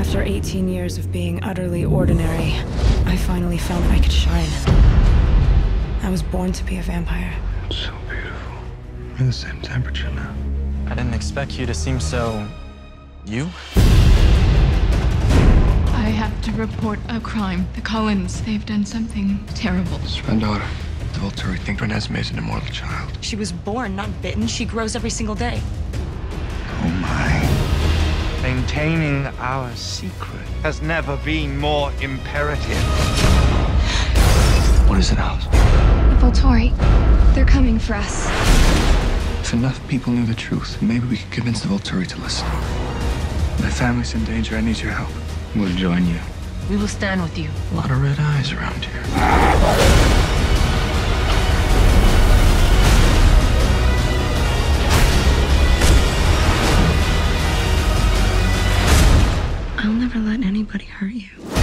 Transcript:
After 18 years of being utterly ordinary, I finally found that I could shine. I was born to be a vampire. So beautiful. We're the same temperature now. I didn't expect you to seem so. you? I have to report a crime. The Cullens, they've done something terrible. It's my daughter. The Volturi think Renesmee is an immortal child. She was born, not bitten. She grows every single day. My. Maintaining our secret has never been more imperative. What is it, Alice? The Volturi, they're coming for us. If enough people knew the truth, maybe we could convince the Volturi to listen. My family's in danger. I need your help. We'll join you. We will stand with you. A lot of red eyes around here. I'll never let anybody hurt you.